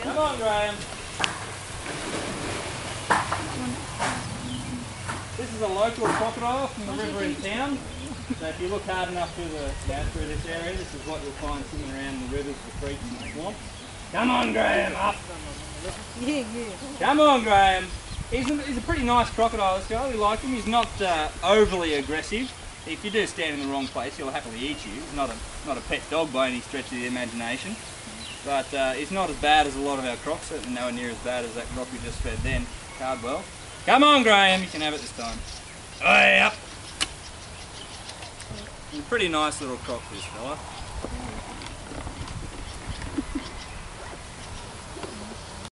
Come on, Graham. This is a local crocodile from the river in town. So if you look hard enough through the down through this area, this is what you'll find sitting around the rivers, the creeks and the swamps. Come on, Graham, up. Yeah, yeah. Come on, Graham. He's a, he's a pretty nice crocodile, this guy. We like him. He's not uh, overly aggressive. If you do stand in the wrong place, he'll happily eat you. He's not a, not a pet dog by any stretch of the imagination. But uh, he's not as bad as a lot of our crocs, certainly nowhere near as bad as that croc we just fed then, Cardwell. Come on, Graham, you can have it this time. Hey, up! Pretty nice little croc, this fella.